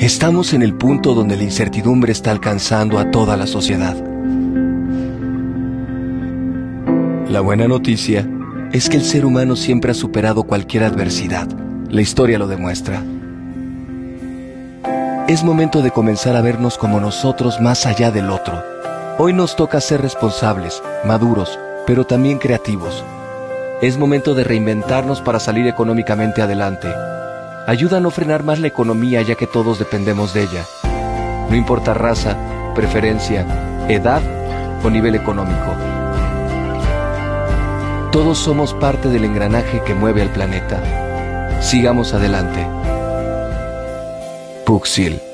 Estamos en el punto donde la incertidumbre está alcanzando a toda la sociedad. La buena noticia es que el ser humano siempre ha superado cualquier adversidad. La historia lo demuestra. Es momento de comenzar a vernos como nosotros más allá del otro. Hoy nos toca ser responsables, maduros, pero también creativos. Es momento de reinventarnos para salir económicamente adelante ayuda a no frenar más la economía ya que todos dependemos de ella. No importa raza, preferencia, edad o nivel económico. Todos somos parte del engranaje que mueve al planeta. Sigamos adelante. Puxil.